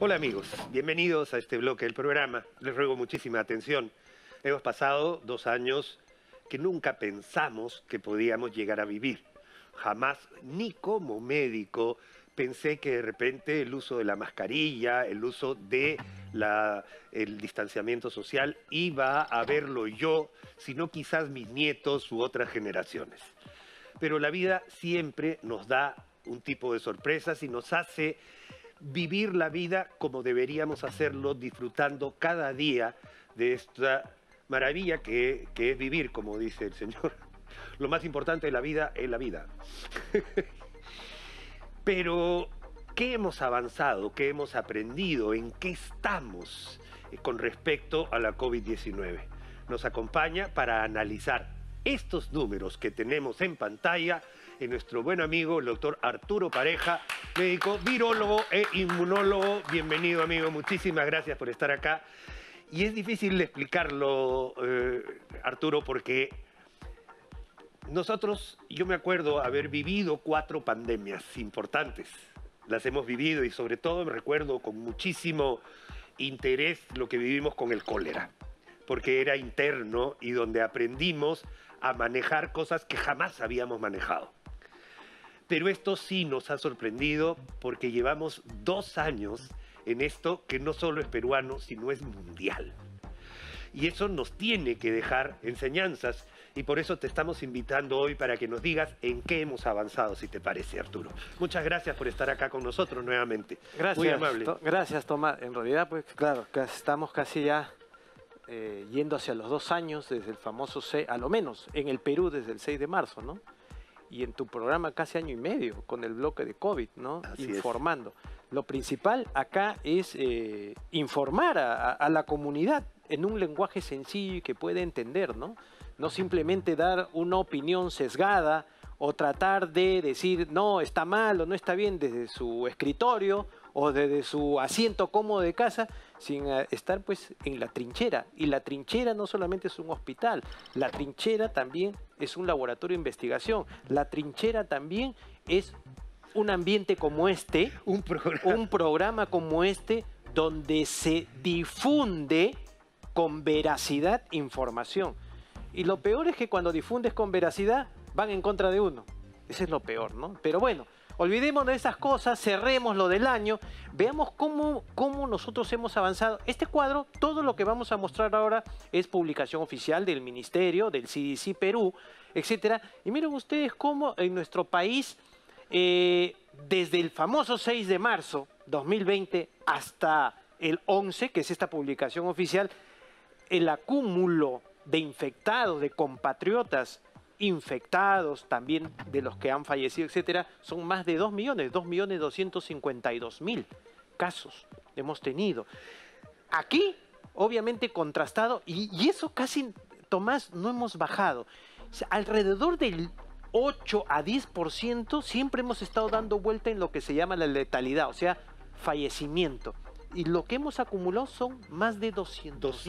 Hola amigos, bienvenidos a este bloque del programa. Les ruego muchísima atención. Hemos pasado dos años que nunca pensamos que podíamos llegar a vivir. Jamás, ni como médico, pensé que de repente el uso de la mascarilla, el uso de el distanciamiento social iba a verlo yo, sino quizás mis nietos u otras generaciones. Pero la vida siempre nos da un tipo de sorpresas y nos hace vivir la vida como deberíamos hacerlo, disfrutando cada día de esta maravilla que, es vivir, como dice el Señor. Lo más importante de la vida es la vida. Pero, ¿qué hemos avanzado? ¿Qué hemos aprendido? ¿En qué estamos eh, con respecto a la COVID-19? Nos acompaña para analizar estos números que tenemos en pantalla en nuestro buen amigo, el doctor Arturo Pareja, médico, virólogo e inmunólogo. Bienvenido, amigo. Muchísimas gracias por estar acá. Y es difícil explicarlo, eh, Arturo, porque nosotros, yo me acuerdo haber vivido cuatro pandemias importantes. Las hemos vivido y sobre todo me recuerdo con muchísimo interés lo que vivimos con el cólera, porque era interno y donde aprendimos a manejar cosas que jamás habíamos manejado. Pero esto sí nos ha sorprendido porque llevamos dos años en esto que no solo es peruano, sino es mundial. Y eso nos tiene que dejar enseñanzas y por eso te estamos invitando hoy para que nos digas en qué hemos avanzado, si te parece, Arturo. Muchas gracias por estar acá con nosotros nuevamente. Gracias, Muy amable. gracias, Tomás. En realidad, pues claro, estamos casi ya eh, yendo hacia los dos años desde el famoso, 6, a lo menos en el Perú desde el 6 de marzo, ¿no? Y en tu programa casi año y medio con el bloque de COVID, ¿no? Informando. Lo principal acá es eh, informar a, la comunidad en un lenguaje sencillo y que pueda entender, ¿no? No simplemente dar una opinión sesgada o tratar de decir, no, está mal o no está bien desde su escritorio o desde su asiento cómodo de casa, sin eh, estar pues en la trinchera. Y la trinchera no solamente es un hospital, la trinchera también es un laboratorio de investigación, la trinchera también es un ambiente como este, un programa, un programa como este, donde se difunde con veracidad información. Y lo peor es que cuando difundes con veracidad, van en contra de uno. Ese es lo peor, ¿no? Pero bueno, olvidemos de esas cosas, cerremos lo del año, veamos cómo, cómo nosotros hemos avanzado. Este cuadro, todo lo que vamos a mostrar ahora es publicación oficial del Ministerio, del CDC Perú, etc. Y miren ustedes cómo en nuestro país eh, desde el famoso 6 de marzo 2020 hasta el 11, que es esta publicación oficial, el acúmulo de infectados, de compatriotas infectados, también de los que han fallecido, etcétera, son más de 2 millones, 2 millones 252 mil casos hemos tenido. Aquí, obviamente contrastado, y, eso casi, Tomás, no hemos bajado. Alrededor del 8 a 10% siempre hemos estado dando vuelta en lo que se llama la letalidad, o sea, fallecimiento. Y lo que hemos acumulado son más de 200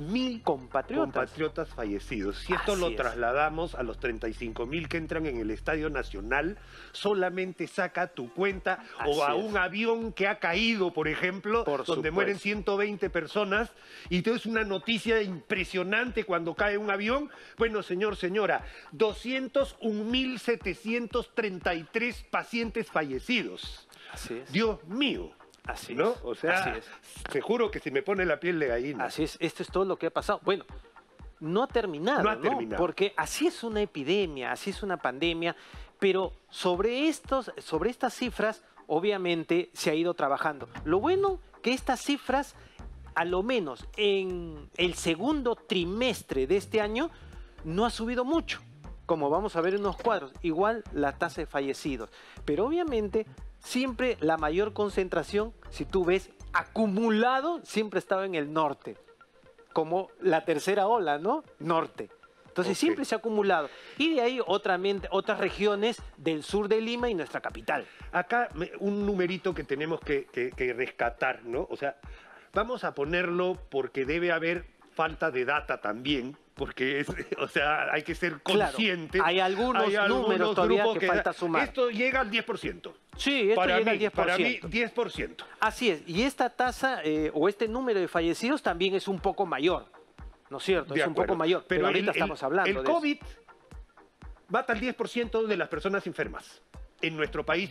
mil compatriotas. fallecidos. Si esto lo trasladamos a los 35 mil que entran en el Estadio Nacional, solamente saca tu cuenta o a un avión que ha caído, por ejemplo, donde mueren 120 personas. Y entonces una noticia impresionante cuando cae un avión. Bueno, señor, señora, 201.733 pacientes fallecidos. Así es. Dios mío. Así ¿no? O sea, te juro que si me pone la piel de gallina. Así es, esto es todo lo que ha pasado. Bueno, no ha terminado, no ha terminado. Porque así es una epidemia, así es una pandemia, pero sobre, estos, sobre estas cifras, obviamente, se ha ido trabajando. Lo bueno que estas cifras, a lo menos en el segundo trimestre de este año, no ha subido mucho como vamos a ver en unos cuadros, igual la tasa de fallecidos. Pero obviamente siempre la mayor concentración, si tú ves acumulado, siempre estaba en el norte, como la tercera ola, ¿no? Norte. Entonces siempre se ha acumulado. Y de ahí otras regiones del sur de Lima y nuestra capital. Acá un numerito que tenemos que, rescatar, ¿no? O sea, vamos a ponerlo porque debe haber falta de data también, porque es, o sea, hay que ser consciente. hay algunos números todavía que, falta sumar. Esto llega al 10%. Sí, esto para llega mí, al 10%. Para mí, 10%. Así es, y esta tasa eh, o este número de fallecidos también es un poco mayor, ¿no es cierto? De es un poco mayor, pero, ahorita el- estamos hablando El de eso. COVID mata al 10% de las personas enfermas en nuestro país,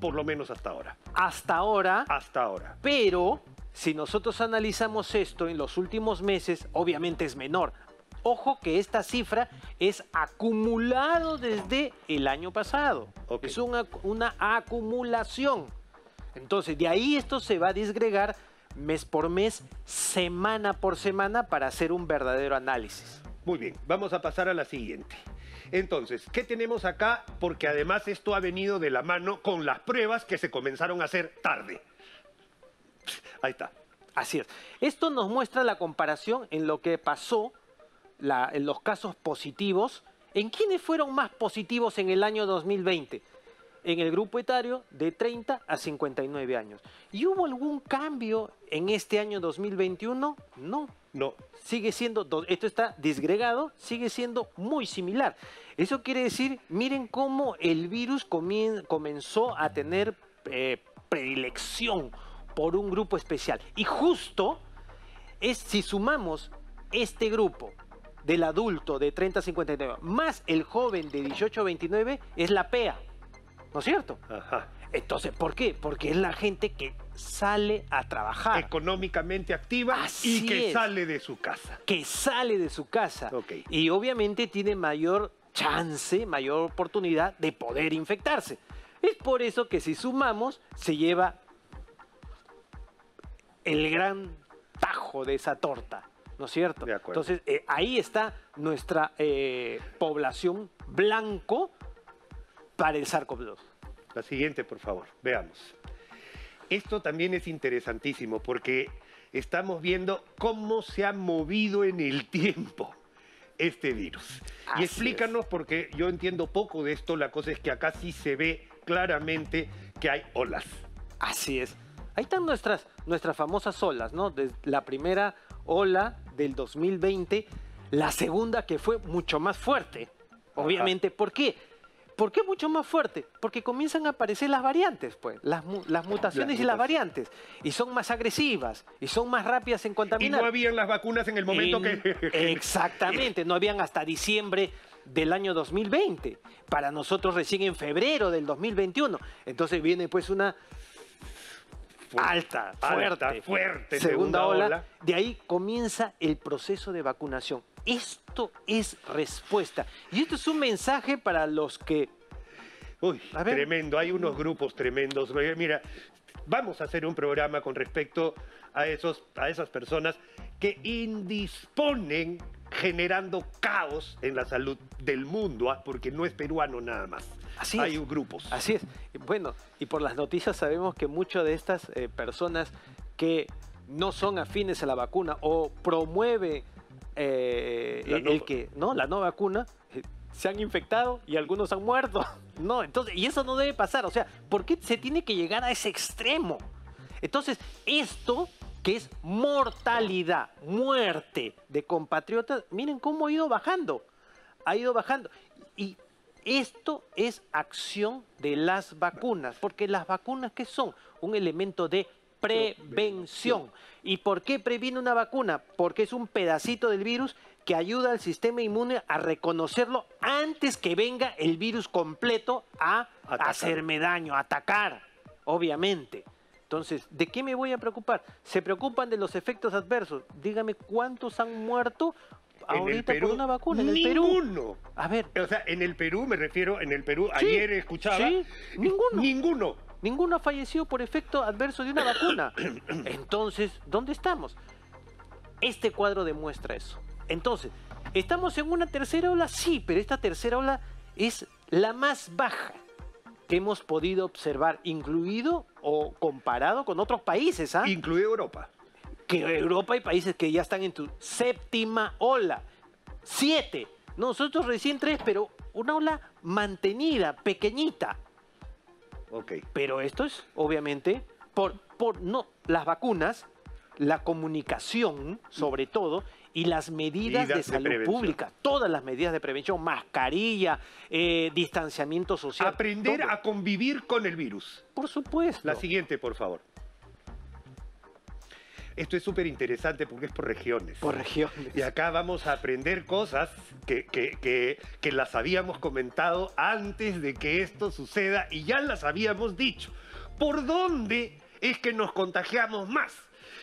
por lo menos hasta ahora. Hasta ahora, Hasta ahora. pero si nosotros analizamos esto en los últimos meses, obviamente es menor. Ojo que esta cifra es acumulado desde el año pasado. Es una, una acumulación. Entonces, de ahí esto se va a disgregar mes por mes, semana por semana, para hacer un verdadero análisis. Muy bien, vamos a pasar a la siguiente. Entonces, ¿qué tenemos acá? Porque además esto ha venido de la mano con las pruebas que se comenzaron a hacer tarde. Ahí está. Así es. Esto nos muestra la comparación en lo que pasó, la- en los casos positivos, en quiénes fueron más positivos en el año 2020. En el grupo etario de 30 a 59 años. ¿Y hubo algún cambio en este año 2021? No. No, Sigue siendo, do- esto está disgregado, sigue siendo muy similar. Eso quiere decir, miren cómo el virus comien- comenzó a tener eh, predilección por un grupo especial. Y justo es si sumamos este grupo del adulto de 30 a 59 más el joven de 18 a 29 es la PEA. ¿No es cierto? ajá. Entonces, ¿por qué? Porque es la gente que sale a trabajar. Económicamente activa Así y que es. sale de su casa. que sale de su casa Ok. y obviamente tiene mayor chance, mayor oportunidad de poder infectarse. Es por eso que si sumamos se lleva el gran tajo de esa torta, ¿no es cierto? De acuerdo. Entonces eh, ahí está nuestra eh, población blanco para el SARS-CoV-2. La siguiente, por favor, veamos. Esto también es interesantísimo porque estamos viendo cómo se ha movido en el tiempo este virus. Así y explícanos, porque yo entiendo poco de esto, la cosa es que acá sí se ve claramente que hay olas. Así es. Ahí están nuestras, nuestras famosas olas, ¿no? Desde la primera ola del 2020, la segunda que fue mucho más fuerte. Obviamente, ¿por qué? ¿Por qué mucho más fuerte? Porque comienzan a aparecer las variantes, pues, las, mu- las mutaciones Las y las variantes. Y son más agresivas, y son más rápidas en Y contaminar. no habían las vacunas en el momento En- que... Exactamente, no habían hasta diciembre del año 2020. Para nosotros recién en febrero del 2021. Entonces viene pues una alta, fuerte, Alta, fuerte segunda, segunda ola. ola. De ahí comienza el proceso de vacunación. Esto es respuesta. Y esto es un mensaje para los que Uy, tremendo, hay unos grupos tremendos. Mira, vamos a hacer un programa con respecto a, esos, a esas personas que indisponen generando caos en la salud del mundo, ah, porque no es peruano nada más. Así hay es. grupos. Así es. Bueno, y por las noticias sabemos que muchas de estas eh, personas que no son afines a la vacuna o promueve eh, La el, no- el que no la no vacuna eh, se han infectado y algunos han muerto. No, entonces y eso no debe pasar. O sea, ¿por qué se tiene que llegar a ese extremo? Entonces esto que es mortalidad, muerte de compatriotas, miren cómo ha ido bajando, ha ido bajando. Y esto es acción de las vacunas, porque las vacunas, ¿qué son? Un elemento de prevención. ¿Y por qué previene una vacuna? Porque es un pedacito del virus que ayuda al sistema inmune a reconocerlo antes que venga el virus completo a Atacar. hacerme daño, a atacar, obviamente. Entonces, ¿de qué me voy a preocupar? ¿Se preocupan de los efectos adversos? Dígame cuántos han muerto En el ahorita Perú, por una vacuna en el Perú. ninguno. A ver, O sea, en el Perú, me refiero, en el Perú, Sí, ayer escuchaba. sí, ninguno. Ninguno. ninguno ha fallecido por efecto adverso de una vacuna. Entonces, ¿dónde estamos? Este cuadro demuestra eso. Entonces, ¿estamos en una tercera ola? Sí, pero esta tercera ola es la más baja que hemos podido observar, incluido o comparado con otros países, ¿ah? Incluye Europa. Que Europa hay países que ya están en tu séptima ola. Siete. Nosotros recién tres, pero una ola mantenida, pequeñita. Ok. Pero esto es, obviamente, por, por no, las vacunas, la comunicación, sobre todo, y las medidas, Medidas de salud pública, todas las medidas de prevención, mascarilla, eh, distanciamiento social. Aprender todo. a convivir con el virus. Por supuesto. La siguiente, por favor. Esto es súper interesante porque es por regiones. Por regiones. Y acá vamos a aprender cosas que, que- que- que las habíamos comentado antes de que esto suceda y ya las habíamos dicho. ¿Por dónde es que nos contagiamos más?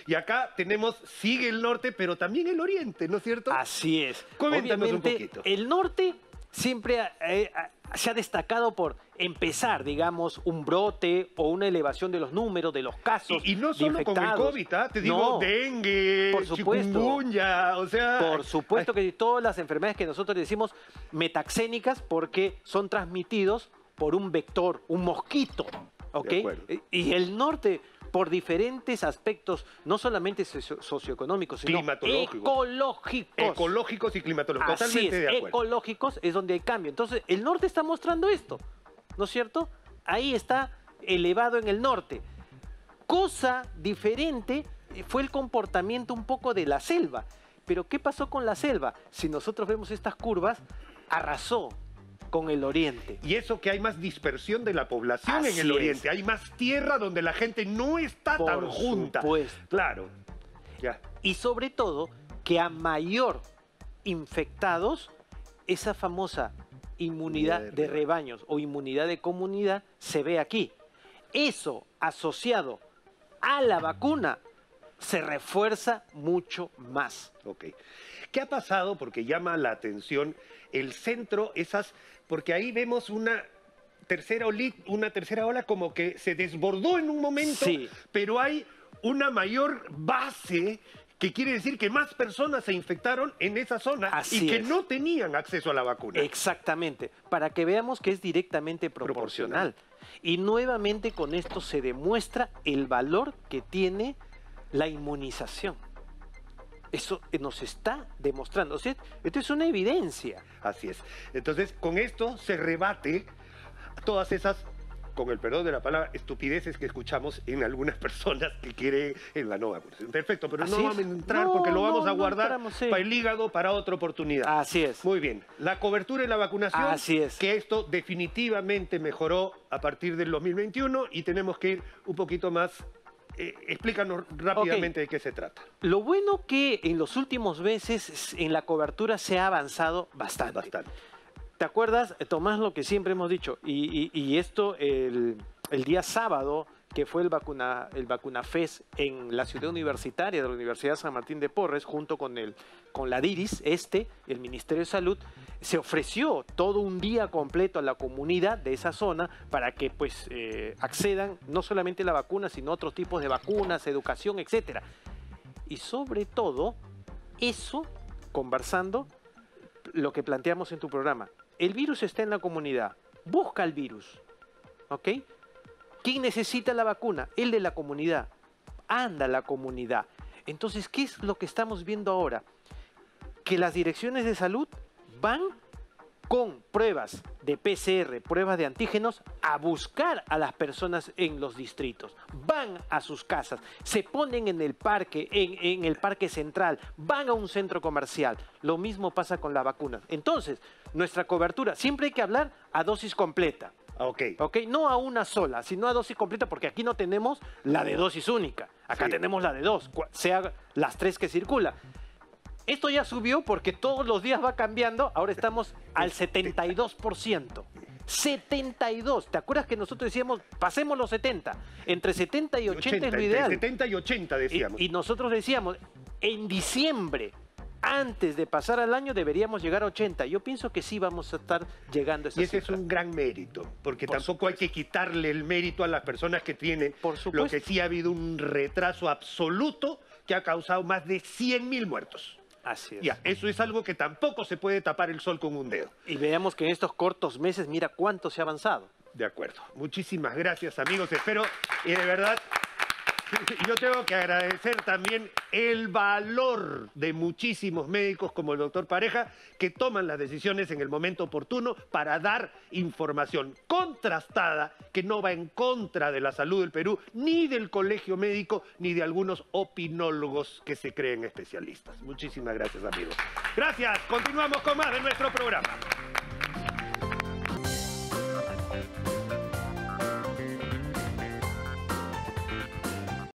Y acá tenemos, sigue el norte, pero también el oriente, ¿no es cierto? Así es. Coméntanos un poquito. El norte siempre eh, ha- se ha destacado por empezar, digamos, un brote o una elevación de los números, de los casos. Y, y no solo con el infectados. COVID, ¿ah? te digo No, dengue, por supuesto. chikungunya, o sea... Por supuesto que todas las enfermedades que nosotros decimos metaxénicas porque son transmitidos por un vector, un mosquito. ¿ok? Y el norte, por diferentes aspectos, no solamente socio- socioeconómicos, sino Climatológicos. ecológicos. Ecológicos y climatológicos, Así totalmente es, de acuerdo. ecológicos es donde hay cambio. Entonces, el norte está mostrando esto, ¿no es cierto? Ahí está elevado en el norte. Cosa diferente fue el comportamiento un poco de la selva. Pero ¿qué pasó con la selva? Si nosotros vemos estas curvas, arrasó con el oriente. Y eso que hay más dispersión de la población en el es. oriente. Hay más tierra donde la gente no está tan junta. supuesto. Claro. Ya. Y sobre todo, que a mayor infectados, esa famosa inmunidad Inmunidad de de rebaños o inmunidad de comunidad se ve aquí. Eso asociado a la vacuna se refuerza mucho más. Ok. ¿Qué ha pasado? Porque llama la atención el centro, esas, porque ahí vemos una tercera, oli- una tercera ola como que se desbordó en un momento, Sí. pero hay una mayor base que quiere decir que más personas se infectaron en esa zona Así y que es. no tenían acceso a la vacuna. Exactamente, para que veamos que es directamente proporcional. Y nuevamente con esto se demuestra el valor que tiene la inmunización. Eso eh, nos está demostrando. O sea, esto es una evidencia. Así es. Entonces, con esto se rebate todas esas, con el perdón de la palabra, estupideces que escuchamos en algunas personas que quieren en la no vacunación. Perfecto, pero no vamos a entrar No, porque lo vamos no, a no guardar entramos, sí. para el hígado para otra oportunidad. Así es. Muy bien. La cobertura y la vacunación. Así es. Que esto definitivamente mejoró a partir del 2021 y tenemos que ir un poquito más. Eh, explícanos rápidamente de qué se trata. Lo bueno que en los últimos meses en la cobertura se ha avanzado bastante. Bastante. ¿Te acuerdas, Tomás, lo que siempre hemos dicho? Y, y- y esto el, el día sábado, que fue el vacuna, el en la ciudad universitaria de la Universidad San Martín de Porres, junto con, el, con la DIRIS, este, el Ministerio de Salud, se ofreció todo un día completo a la comunidad de esa zona para que pues eh, accedan no solamente a la vacuna, sino otros tipos de vacunas, educación, etcétera. Y sobre todo, eso, conversando, lo que planteamos en tu programa. El virus está en la comunidad. Busca el virus. ¿Ok? ¿Quién necesita la vacuna? El de la comunidad. Anda la comunidad. Entonces, ¿qué es lo que estamos viendo ahora? Que las direcciones de salud van con pruebas de PCR, pruebas de antígenos, a buscar a las personas en los distritos. Van a sus casas, se ponen en el parque, en, en el parque central, van a un centro comercial. Lo mismo pasa con las vacunas. Entonces, nuestra cobertura, siempre hay que hablar a dosis completa. Ok. ¿ok? No a una sola, sino a dosis completa, porque aquí no tenemos la de dosis única. Acá Sí. tenemos la de dos, sea las tres que circulan. Esto ya subió porque todos los días va cambiando. Ahora estamos al 72%. 72. ¿Te acuerdas que nosotros decíamos, pasemos los 70? Entre 70 y 80, es lo entre ideal. 70 y 80 Y- decíamos. Y, nosotros decíamos, en diciembre, antes de pasar al año, deberíamos llegar a 80. Yo pienso que sí vamos a estar llegando a esa Y ese es un gran mérito, porque Por tampoco hay que quitarle el mérito a las personas que tienen. Por Lo supuesto. que sí ha habido un retraso absoluto que ha causado más de 100.000 muertos. Así es. Ya, eso es algo que tampoco se puede tapar el sol con un dedo. Y veamos que en estos cortos meses, mira cuánto se ha avanzado. De acuerdo. Muchísimas gracias, amigos. Espero, y de verdad, yo tengo que agradecer también el valor de muchísimos médicos como el doctor Pareja que toman las decisiones en el momento oportuno para dar información contrastada que no va en contra de la salud del Perú, ni del colegio médico, ni de algunos opinólogos que se creen especialistas. Muchísimas gracias, amigos. Gracias. Continuamos con más de nuestro programa.